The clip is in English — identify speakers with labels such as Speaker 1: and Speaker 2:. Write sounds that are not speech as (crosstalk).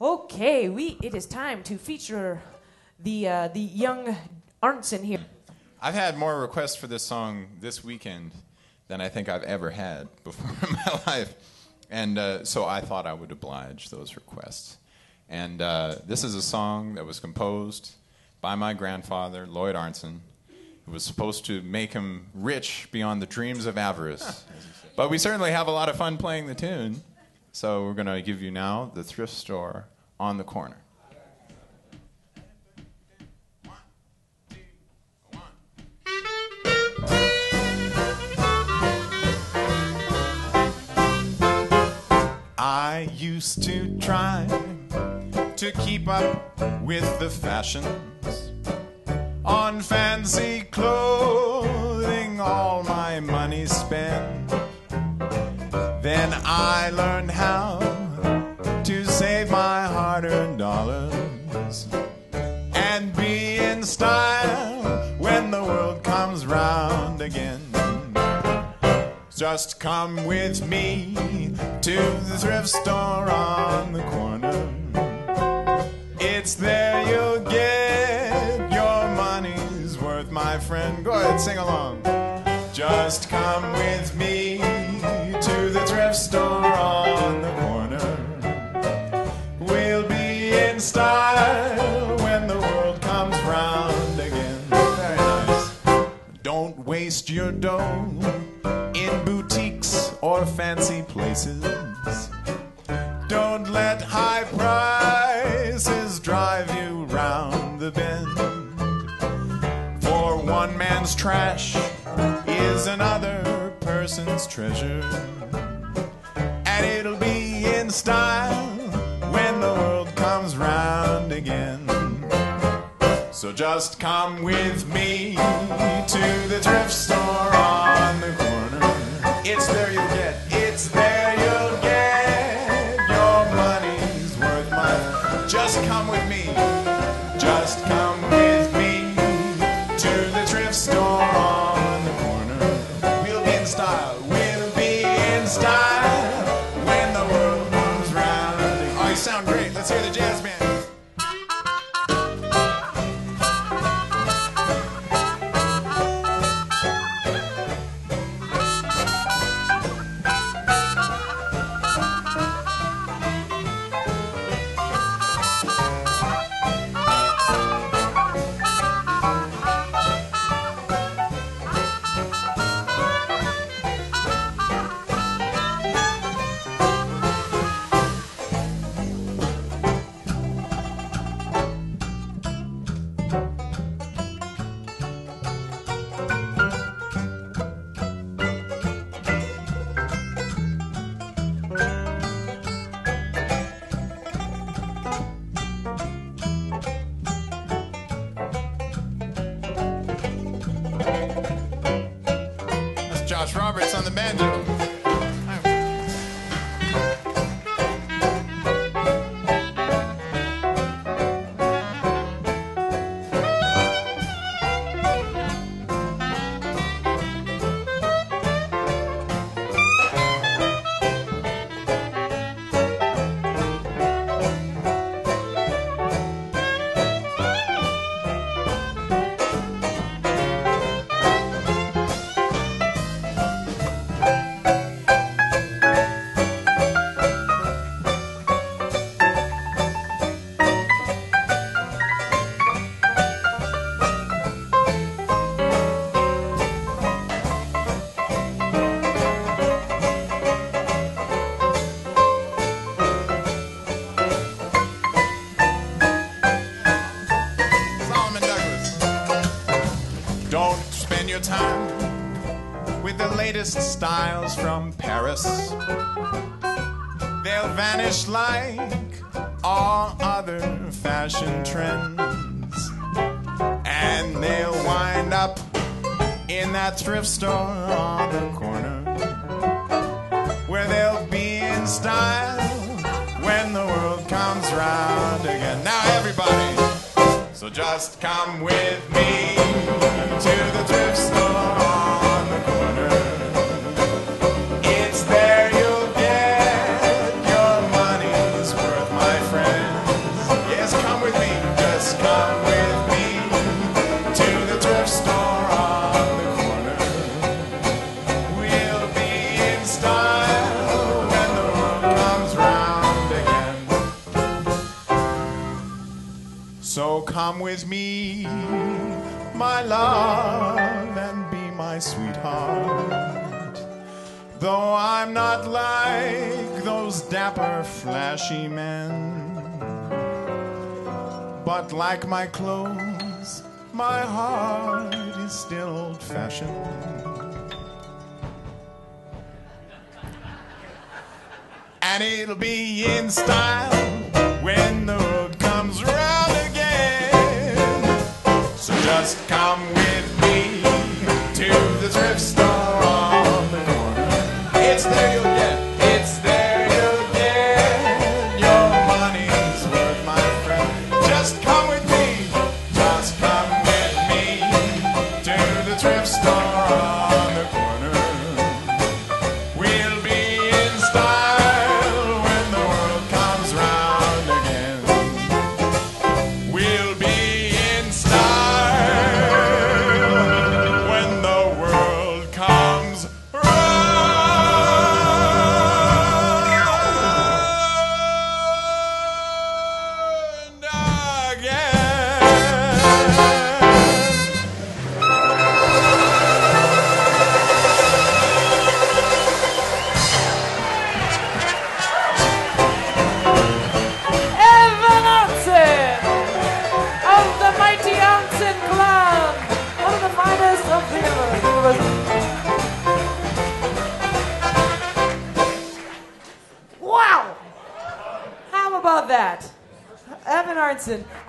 Speaker 1: Okay, we it is time to feature the uh, the young Arntzen here.
Speaker 2: I've had more requests for this song this weekend than I think I've ever had (laughs) before in my life. And uh, so I thought I would oblige those requests. And uh, this is a song that was composed by my grandfather, Lloyd Arntzen. It was supposed to make him rich beyond the dreams of avarice. (laughs) But we certainly have a lot of fun playing the tune. So we're going to give you now the thrift store on the corner. I used to try to keep up with the fashions on fancy clothing, all my money spent. Then I learned comes round again. Just come with me to the thrift store on the corner. It's there you'll get your money's worth, my friend. Go ahead, sing along. Just come with me Your dough in boutiques or fancy places. Don't let high prices drive you round the bend. For one man's trash is another person's treasure. And it'll be in style So just come with me to the thrift store on the corner. It's there you'll get, it's there you'll get your money's worth, my. Just come with me, just come with me to the thrift store on the corner. We'll be in style, we'll be in style Josh Roberts on the banjo. Latest styles from Paris. They'll vanish like all other fashion trends. And they'll wind up in that thrift store on the corner where they'll be in style when the world comes round again. Now, everybody. So just come with me to Come with me, my love, and be my sweetheart. Though I'm not like those dapper, flashy men, but like my clothes, my heart is still old fashioned. And it'll be in style.
Speaker 1: And.